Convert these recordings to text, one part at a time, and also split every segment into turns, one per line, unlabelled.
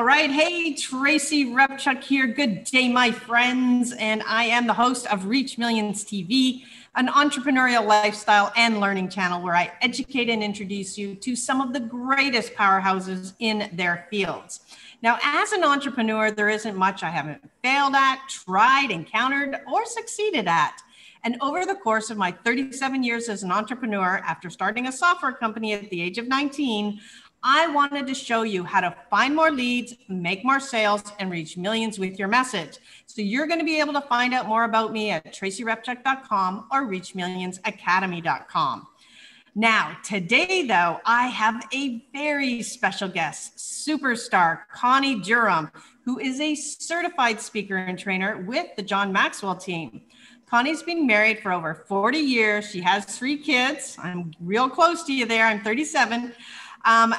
All right. Hey, Tracy Repchuk here. Good day, my friends. And I am the host of Reach Millions TV, an entrepreneurial lifestyle and learning channel where I educate and introduce you to some of the greatest powerhouses in their fields. Now, as an entrepreneur, there isn't much I haven't failed at, tried, encountered, or succeeded at. And over the course of my 37 years as an entrepreneur, after starting a software company at the age of 19, I wanted to show you how to find more leads, make more sales, and reach millions with your message. So you're going to be able to find out more about me at tracyrepchuk.com or reachmillionsacademy.com. Now, today, though, I have a very special guest, superstar Connie Durham, who is a certified speaker and trainer with the John Maxwell team. Connie's been married for over 40 years. She has three kids. I'm real close to you there. I'm 37 um,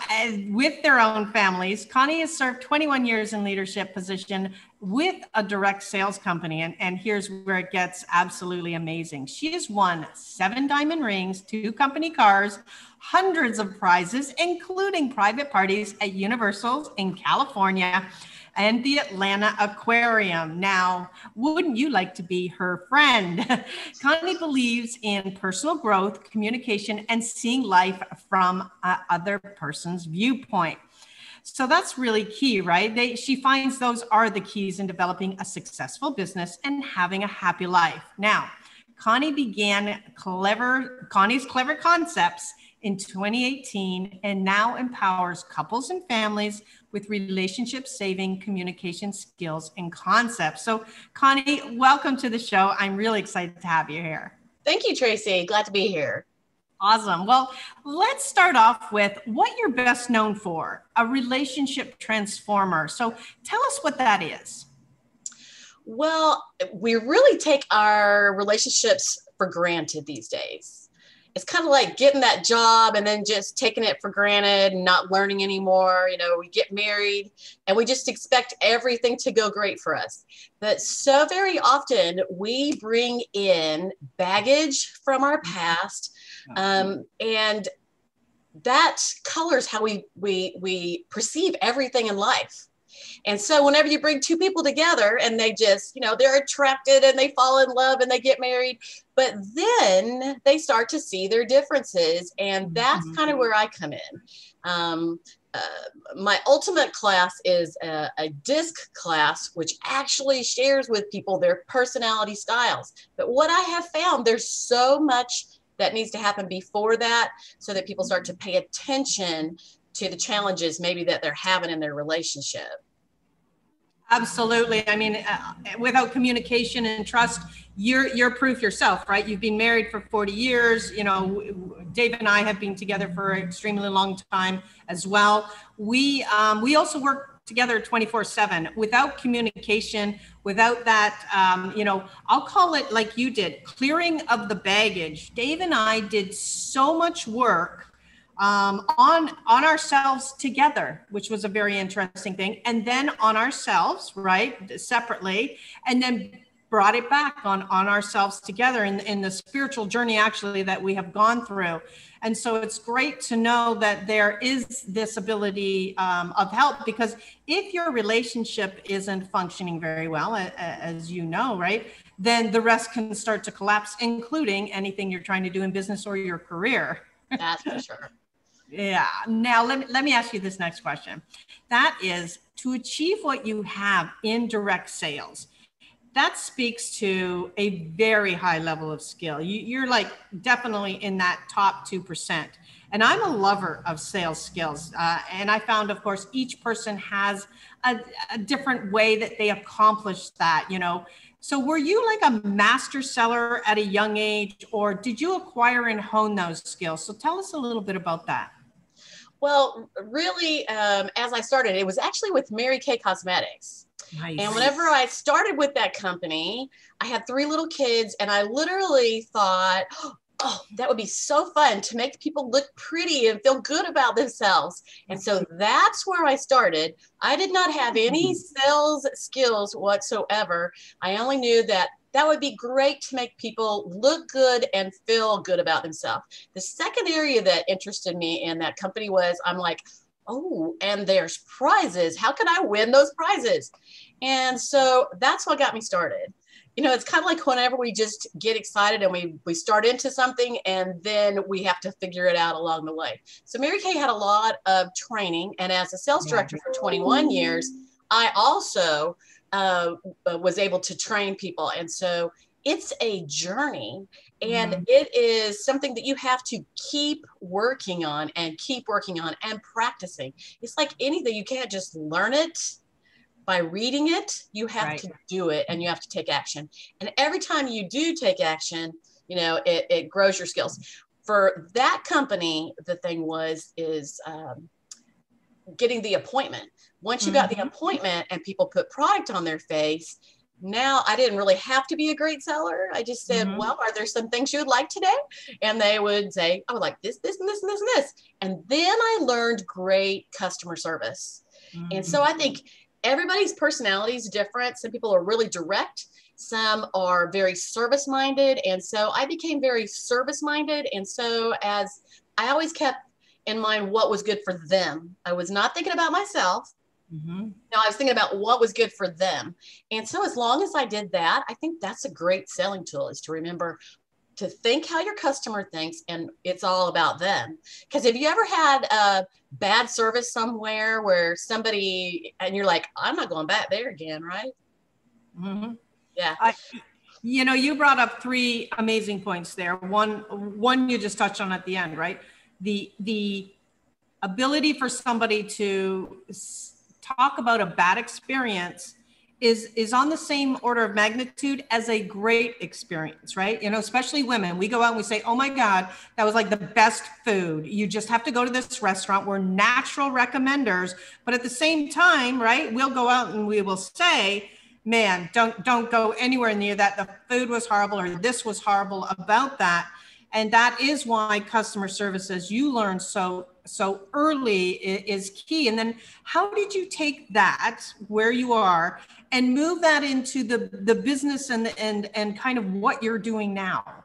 with their own families. Connie has served 21 years in leadership position with a direct sales company. And, and here's where it gets absolutely amazing. She has won seven diamond rings, two company cars, hundreds of prizes, including private parties at Universal's in California and the Atlanta Aquarium. Now, wouldn't you like to be her friend? Connie believes in personal growth, communication, and seeing life from other person's viewpoint. So that's really key, right? They, she finds those are the keys in developing a successful business and having a happy life. Now, Connie began clever Connie's clever concepts in 2018 and now empowers couples and families with relationship saving communication skills and concepts. So, Connie, welcome to the show. I'm really excited to have you here.
Thank you, Tracy. Glad to be here.
Awesome. Well, let's start off with what you're best known for a relationship transformer. So, tell us what that is.
Well, we really take our relationships for granted these days it's kind of like getting that job and then just taking it for granted and not learning anymore. You know, we get married and we just expect everything to go great for us. But so very often we bring in baggage from our past, um, and that colors how we we we perceive everything in life. And so whenever you bring two people together and they just, you know, they're attracted and they fall in love and they get married, but then they start to see their differences. And that's mm-hmm. kind of where I come in. Um, uh, my ultimate class is a, a, DISC class, which actually shares with people their personality styles. But what I have found, there's so much that needs to happen before that so that people start to pay attention to the challenges maybe that they're having in their relationship.
Absolutely. I mean, uh, without communication and trust, you're you're proof yourself, right? You've been married for 40 years. You know, Dave and I have been together for an extremely long time as well. We um, we also work together 24 7 without communication without that um, you know i'll call it like you did clearing of the baggage dave and i did so much work um, on on ourselves together, which was a very interesting thing, and then on ourselves, right, separately, and then brought it back on on ourselves together in, in the spiritual journey actually that we have gone through. And so it's great to know that there is this ability um, of help because if your relationship isn't functioning very well as you know right then the rest can start to collapse including anything you're trying to do in business or your career.
That's for sure
yeah. Now, let me, let me ask you this next question. That is to achieve what you have in direct sales, that speaks to a very high level of skill. You, are like definitely in that top 2%. And I'm a lover of sales skills. Uh, and I found, of course, each person has a, a different way that they accomplish that, you know. So, were you like a master seller at a young age, or did you acquire and hone those skills? So, tell us a little bit about that.
Well, really, um, as I started, it was actually with Mary Kay Cosmetics. Nice. And whenever I started with that company, I had three little kids, and I literally thought, oh, that would be so fun to make people look pretty and feel good about themselves. And so that's where I started. I did not have any sales skills whatsoever. I only knew that that would be great to make people look good and feel good about themselves. The second area that interested me in that company was I'm like, oh, and there's prizes. How can I win those prizes? And so that's what got me started. You know, it's kind of like whenever we just get excited and we we start into something and then we have to figure it out along the way. So Mary Kay had a lot of training, and as a sales director for 21 years, I also uh, was able to train people, and so it's a journey and mm-hmm. it is something that you have to keep working on and keep working on and practicing. It's like anything you can't just learn it by reading it. You have right. to do it and you have to take action. And every time you do take action you know it, it grows your skills. For that company the thing was is um, getting the appointment once you mm-hmm. got the mm-hmm. appointment and people put product on their face now I didn't really have to be a great seller. I just said, mm-hmm. well, are there some things you would like today? And they would say, I would like this, this, and this, and this, and this. And then I learned great customer service. Mm-hmm. And so I think everybody's personality is different. Some people are really direct. Some are very service minded. And so I became very service minded. And so as I always kept in mind what was good for them, I was not thinking about myself. Mm-hmm. Now I was thinking about what was good for them. And so as long as I did that, I think that's a great selling tool is to remember to think how your customer thinks and it's all about them. Because if you ever had a bad service somewhere where somebody and you're like, I'm not going back there again, right?
Mm-hmm. Yeah. I, you know, you brought up three amazing points there. One, one you just touched on at the end, right? The the ability for somebody to talk about a bad experience is is on the same order of magnitude as a great experience right? You know especially women we go out and we say oh my god that was like the best food. You just have to go to this restaurant. We're natural recommenders but at the same time right we'll go out and we will say man don't don't go anywhere near that. The food was horrible or this was horrible about that and that is why customer service as you learn so so early is key. And then how did you take that where you are and move that into the the business and and and kind of what you're doing now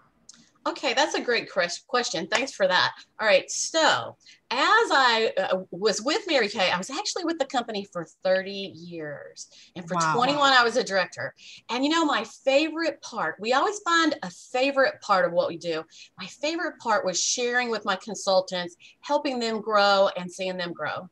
Okay, that's a great question. Thanks for that. All right, so as I uh, was with Mary Kay, I was actually with the company for 30 years. And for wow. 21, I was a director. And you know, my favorite part, we always find a favorite part of what we do. My favorite part was sharing with my consultants, helping them grow and seeing them grow.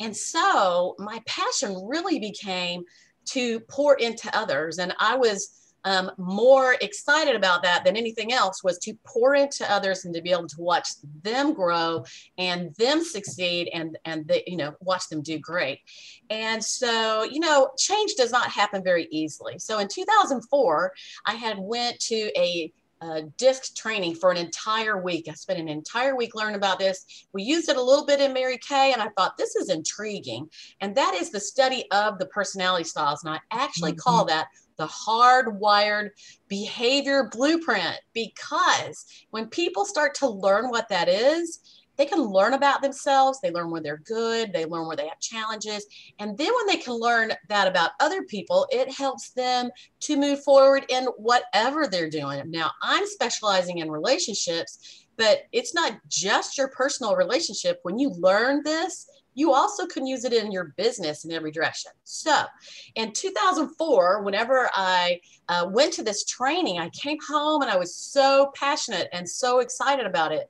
And so my passion really became to pour into others. And I was um, more excited about that than anything else was to pour into others and to be able to watch them grow and them succeed and and they, you know watch them do great and so you know change does not happen very easily so in 2004 i had went to a uh, DISC training for an entire week. I spent an entire week learning about this. We used it a little bit in Mary Kay, and I thought this is intriguing. And that is the study of the personality styles. And I actually mm-hmm. call that the hardwired behavior blueprint because when people start to learn what that is, they can learn about themselves, they learn where they're good, they learn where they have challenges. And then when they can learn that about other people, it helps them to move forward in whatever they're doing. Now, I'm specializing in relationships, but it's not just your personal relationship. When you learn this, you also can use it in your business in every direction. So in 2004, whenever I uh, went to this training, I came home and I was so passionate and so excited about it.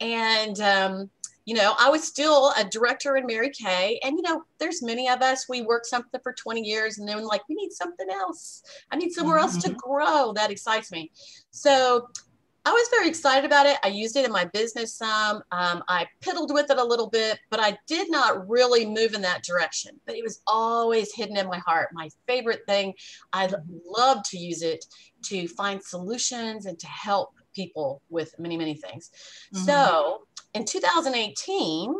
And, um, you know, I was still a director in Mary Kay. And, you know, there's many of us, we work something for 20 years and then like, we need something else. I need somewhere else to mm-hmm. grow. That excites me. So I was very excited about it. I used it in my business some. Um, I piddled with it a little bit, but I did not really move in that direction. But it was always hidden in my heart. My favorite thing, I love to use it to find solutions and to help people with many, many things. Mm-hmm. So in 2018,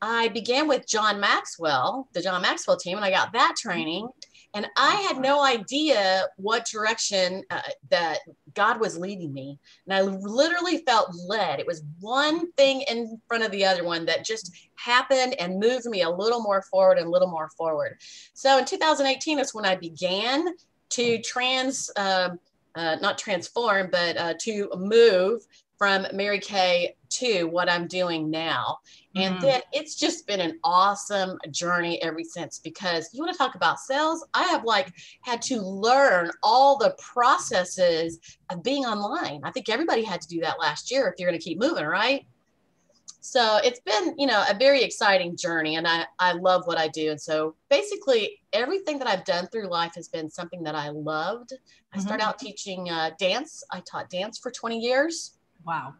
I began with John Maxwell, the John Maxwell team, and I got that training. And I had no idea what direction uh, that God was leading me. And I literally felt led. It was one thing in front of the other one that just happened and moved me a little more forward and a little more forward. So in 2018 is when I began to trans. Uh, uh, not transform, but uh, to move from Mary Kay to what I'm doing now. And
Mm-hmm.
then it's just been an awesome journey ever since because you want to talk about sales? I have like had to learn all the processes of being online. I think everybody had to do that last year if you're going to keep moving, right? So it's been, you know, a very exciting journey and I, I love what I do. And so basically everything that I've done through life has been something that I loved. I started
Mhm.
out teaching uh, dance. I taught dance for 20 years.
Wow.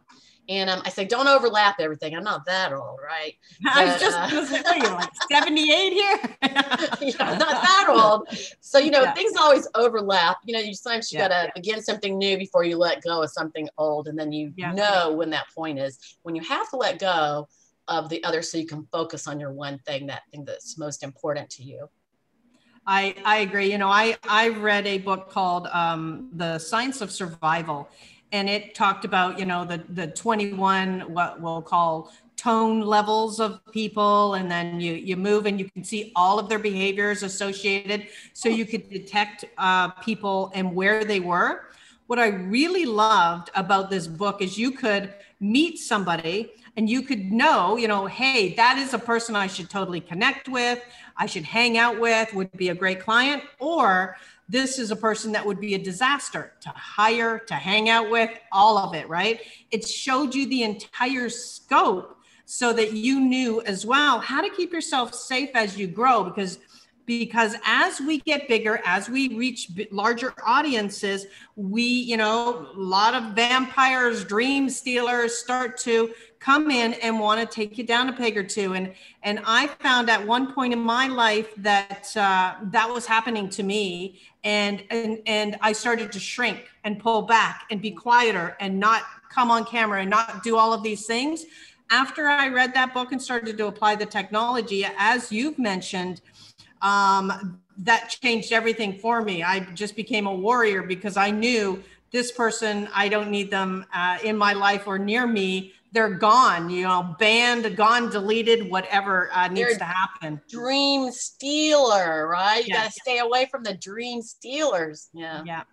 And um, I say, don't overlap everything. I'm not that old, right?
I was just
uh,
gonna say, what are like 78 here?
you know, not that old. So, you know,
Yeah.
things always overlap. You know, you sometimes you
Yeah,
gotta begin something new before you let go of something old. And then you
Yeah.
know when that point is when you have to let go of the other so you can focus on your one thing, that thing that's most important to you.
I, I agree. You know, I, I read a book called um, The Science of Survival, and it talked about, you know, the, the 21, what we'll call tone levels of people. And then you, you move and you can see all of their behaviors associated. So you could detect uh, people and where they were. What I really loved about this book is you could meet somebody and you could know, you know, hey, that is a person I should totally connect with. I should hang out with, would be a great client, or this is a person that would be a disaster to hire, to hang out with, all of it, right? It showed you the entire scope so that you knew as well how to keep yourself safe as you grow because because as we get bigger as we reach larger audiences we you know a lot of vampires dream stealers start to come in and want to take you down a peg or two. And and i found at one point in my life that uh, that was happening to me. And and and i started to shrink and pull back and be quieter and not come on camera and not do all of these things. After i read that book and started to apply the technology as you've mentioned um, that changed everything for me. I just became a warrior because I knew this person, I don't need them uh, in my life or near me. They're gone, you know, banned, gone, deleted, whatever uh, needs
They're-
to happen.
Dream stealer, right? You
Yeah.
gotta stay away from the dream stealers. Yeah.
Yeah,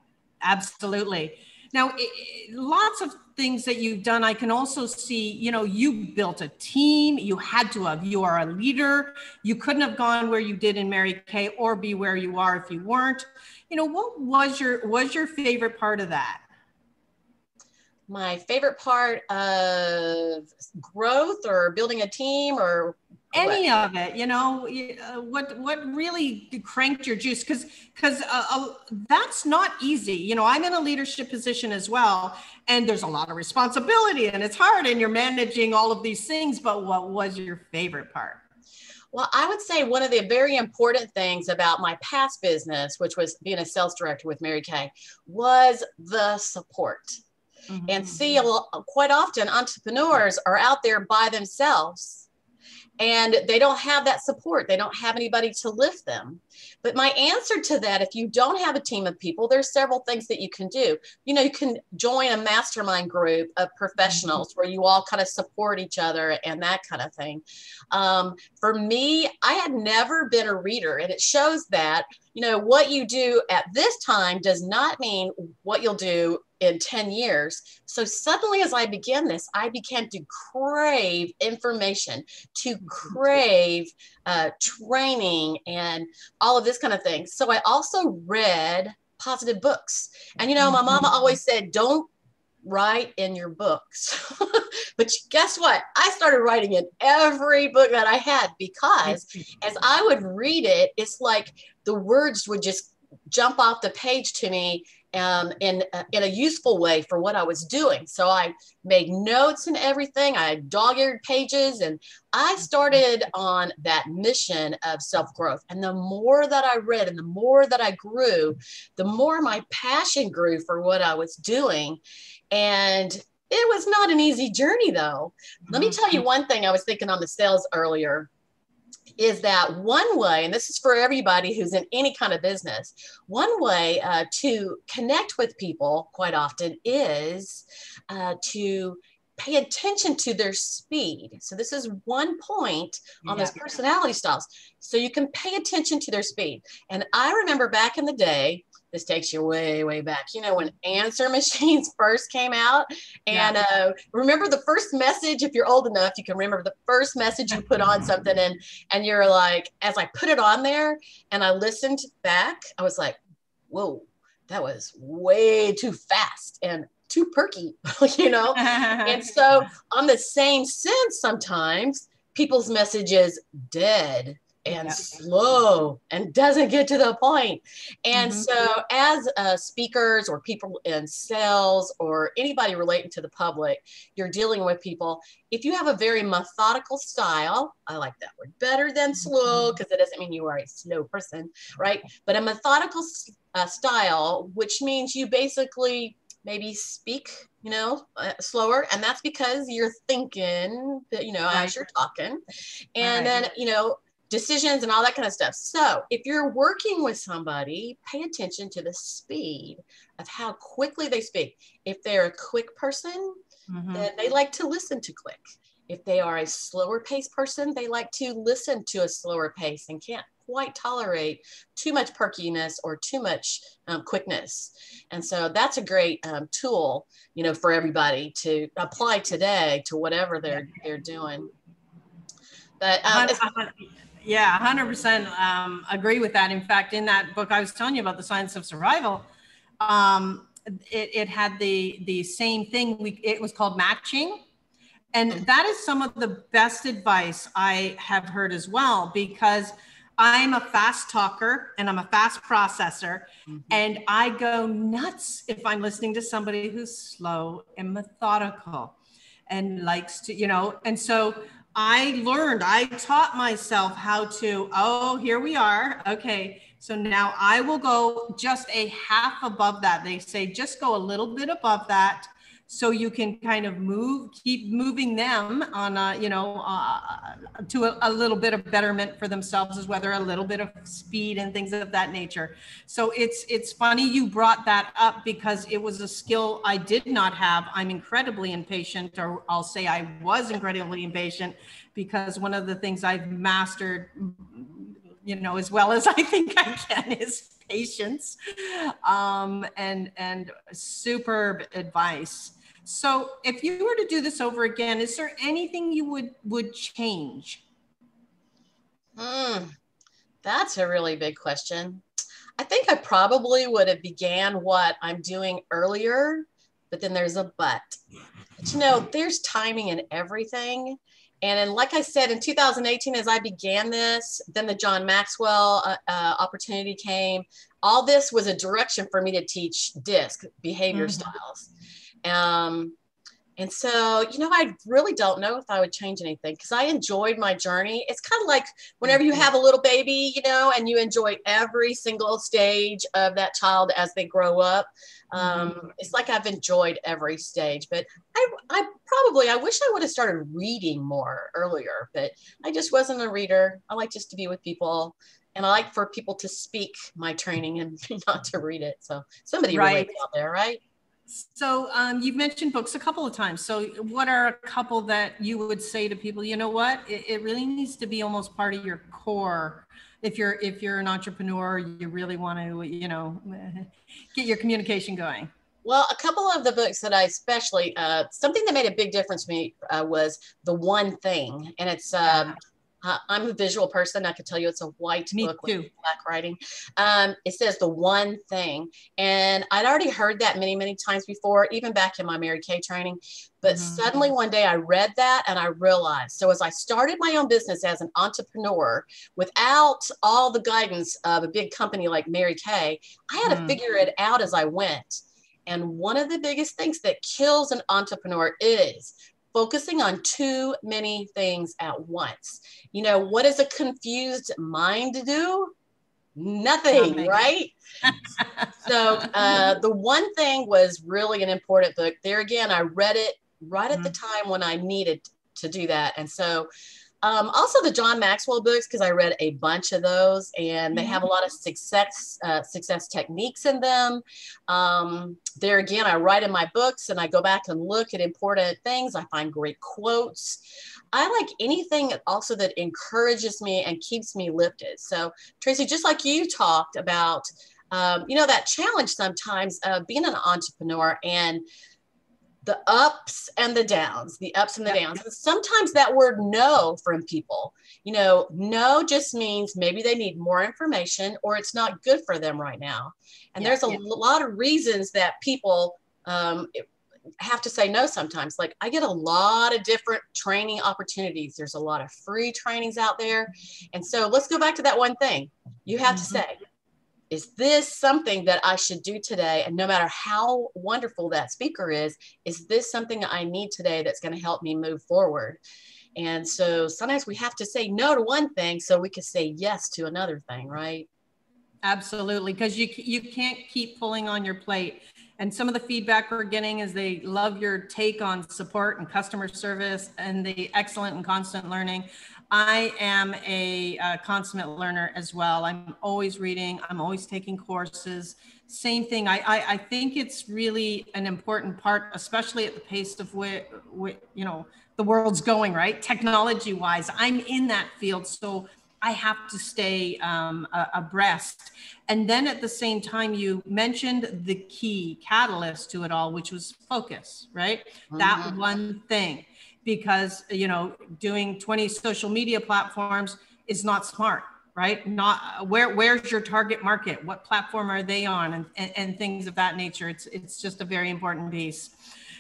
absolutely. Now, i- i- lots of things that you've done, I can also see, you know, you built a team, you had to have, you are a leader. You couldn't have gone where you did in Mary Kay or be where you are if you weren't. You know, what was your was your favorite part of that?
My favorite part of growth or building a team or
any of it you know uh, what what really cranked your juice because because uh, uh, that's not easy you know i'm in a leadership position as well and there's a lot of responsibility and it's hard and you're managing all of these things but what was your favorite part?
Well, I would say one of the very important things about my past business, which was being a sales director with Mary Kay, was the support. And see, quite often entrepreneurs are out there by themselves and they don't have that support. They don't have anybody to lift them. But my answer to that, if you don't have a team of people, there's several things that you can do. You know, you can join a mastermind group of professionals where you all kind of support each other and that kind of thing. Um, for me, I had never been a reader, and it shows that, you know, what you do at this time does not mean what you'll do in 10 years. So suddenly, as I began this, I began to crave information, to crave uh, training, and all of this kind of thing. So I also read positive books. And, you know, my mama always said, don't write in your books. but guess what? I started writing in every book that I had because as I would read it, it's like the words would just jump off the page to me um, in uh, in a useful way for what I was doing. So I made notes and everything. I dog-eared pages, and I started on that mission of self-growth. And the more that I read, and the more that I grew, the more my passion grew for what I was doing. And it was not an easy journey, though. Let me tell you one thing. I was thinking on the sales earlier is that one way, and this is for everybody who's in any kind of business, one way uh, to connect with people quite often is uh, to pay attention to their speed. So, this is one point on those personality styles. So, you can pay attention to their speed. And I remember back in the day, this takes you way, way back. You know, when answer machines first came out. And yeah. uh, remember the first message, if you're old enough, you can remember the first message you put on something and and you're like, as I put it on there and I listened back, I was like, whoa, that was way too fast and too perky, you know? and so on the same sense, sometimes people's messages dead and yeah. slow and doesn't get to the point. And mm-hmm. so, as uh, speakers or people in sales or anybody relating to the public, you're dealing with people. If you have a very methodical style, I like that word better than slow because mm-hmm. it doesn't mean you are a slow person, right? But a methodical uh, style, which means you basically maybe speak you know uh, slower and that's because you're thinking you know right. as you're talking and right. then you know decisions and all that kind of stuff. So if you're working with somebody, pay attention to the speed of how quickly they speak. If they're a quick person, mm-hmm. then they like to listen to quick. If they are a slower paced person, they like to listen to a slower pace and can't quite tolerate too much perkiness or too much um, quickness. And so that's a great um, tool, you know, for everybody to apply today to whatever they're they're doing. But um,
yeah, 100% um, agree with that. In fact, in that book I was telling you about, The Science of Survival, um, it, it, had the, the same thing. We, it was called matching. And mm-hmm. that is some of the best advice I have heard as well, because I'm a fast talker and I'm a fast processor. Mm-hmm. And I go nuts if I'm listening to somebody who's slow and methodical and likes to, you know, and so I learned, I taught myself how to, oh, here we are. Okay. So now I will go just a half above that. They say just go a little bit above that so you can kind of move keep moving them on a, you know uh, to a, a, little bit of betterment for themselves as whether a little bit of speed and things of that nature. So it's it's funny you brought that up because it was a skill i did not have. I'm incredibly impatient or i'll say i was incredibly impatient because one of the things i've mastered you know as well as i think i can is patience. Um, and and superb advice so if you were to do this over again, is there anything you would would change?
Hmm, that's a really big question. I think I probably would have began what I'm doing earlier, but then there's a but. but you know, there's timing in everything. And then, like I said, in 2018, as I began this, then the John Maxwell uh, uh, opportunity came. All this was a direction for me to teach DISC behavior mm-hmm. styles. Um, and so, you know, I really don't know if I would change anything because I enjoyed my journey. It's kind of like whenever you mm-hmm. have a little baby, you know, and you enjoy every single stage of that child as they grow up. Um, mm-hmm. It's like I've enjoyed every stage, but I, I probably, I wish I would have started reading more earlier, but I just wasn't a reader. I like just to be with people and I like for people to speak my training and not to read it. So somebody right. out there, right?
So um, you've mentioned books a couple of times. So what are a couple that you would say to people? You know what? It, it, really needs to be almost part of your core. If you're if you're an entrepreneur, you really want to you know get your communication going.
Well, a couple of the books that I especially uh, something that made a big difference to me uh, was the one thing, and it's. Uh, uh, I'm a visual person. I could tell you it's a white Me book too. with black writing. Um, it says the one thing. And I'd already heard that many, many times before, even back in my Mary Kay training. But mm-hmm. suddenly one day I read that and I realized. So as I started my own business as an entrepreneur without all the guidance of a big company like Mary Kay, I had mm-hmm. to figure it out as I went. And one of the biggest things that kills an entrepreneur is focusing on too many things at once. You know, what does a confused mind to do? Nothing, Nothing. right? so uh, the one thing was really an important book. There again, I read it right at mm-hmm. the time when I needed to do that. And so um, also the John Maxwell books because I read a bunch of those, and they have a lot of success uh, success techniques in them. Um, there again, I write in my books, and I go back and look at important things. I find great quotes. I like anything also that encourages me and keeps me lifted. So Tracy, just like you talked about um, you know, that challenge sometimes of being an entrepreneur and the ups and the downs, the ups and the downs. And sometimes that word no from people, you know, no just means maybe they need more information or it's not good for them right now. And yeah, there's a yeah. lot of reasons that people um, have to say no sometimes. Like I get a lot of different training opportunities. There's a lot of free trainings out there. And so let's go back to that one thing. You have mm-hmm. to say, is this something that I should do today? And no matter how wonderful that speaker is, is this something I need today that's going to help me move forward? And so sometimes we have to say no to one thing so we can say yes to another thing, right?
Absolutely, because you you can't keep pulling on your plate. And some of the feedback we're getting is they love your take on support and customer service and the excellent and constant learning. I am a, a, consummate learner as well. I'm always reading, I'm always taking courses. Same thing. I, I, I think it's really an important part, especially at the pace of what, what you know the world's going, right? Technology wise, I'm in that field. So I have to stay um, abreast. And then at the same time, you mentioned the key catalyst to it all, which was focus, right? Mm-hmm. That one thing because you know doing 20 social media platforms is not smart right? Not where where's your target market? What platform are they on? And, and, and things of that nature. It's it's just a very important piece.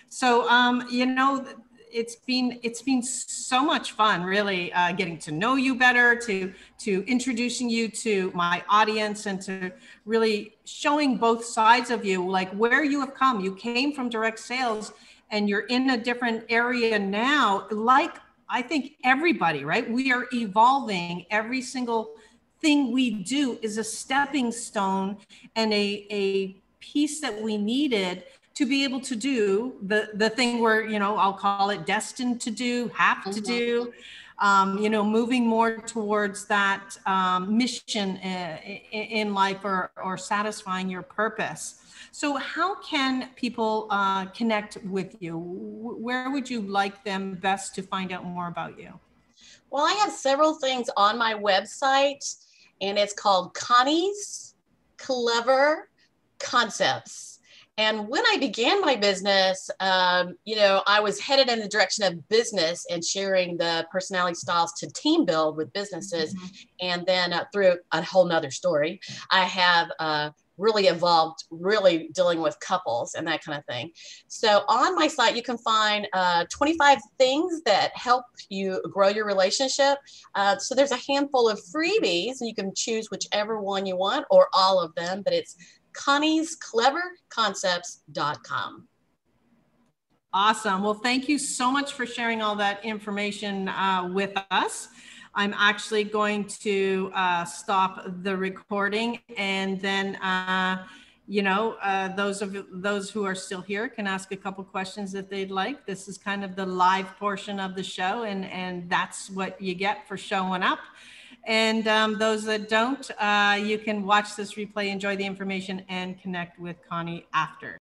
So um you know it's been it's been so much fun really uh, getting to know you better to to introducing you to my audience and to really showing both sides of you like where you have come you came from direct sales and you're in a different area now, like I think everybody, right? We are evolving. Every single thing we do is a stepping stone and a, a piece that we needed to be able to do the, the thing where, you know, I'll call it destined to do, have to mm-hmm. do. Um, you know, moving more towards that um, mission uh, in life or, or satisfying your purpose. So, how can people uh, connect with you? Where would you like them best to find out more about you?
Well, I have several things on my website, and it's called Connie's Clever Concepts. And when I began my business, um, you know, I was headed in the direction of business and sharing the personality styles to team build with businesses. Mm-hmm. And then uh, through a whole nother story, I have uh, really involved really dealing with couples and that kind of thing so on my site you can find uh, 25 things that help you grow your relationship uh, so there's a handful of freebies and you can choose whichever one you want or all of them but it's connie's clever concepts.com
awesome well thank you so much for sharing all that information uh, with us I'm actually going to uh, stop the recording and then, uh, you know, uh, those of those who are still here can ask a couple questions if they'd like. This is kind of the live portion of the show, and and that's what you get for showing up. And um, those that don't, uh, you can watch this replay, enjoy the information, and connect with Connie after.